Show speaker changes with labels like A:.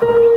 A: Bye.